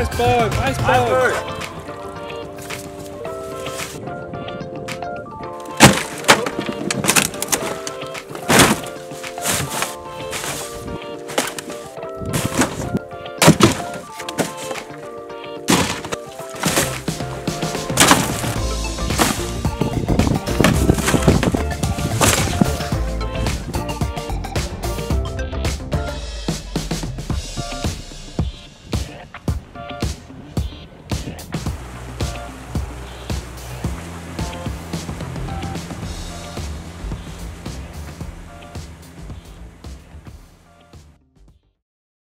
Iceberg! Iceberg!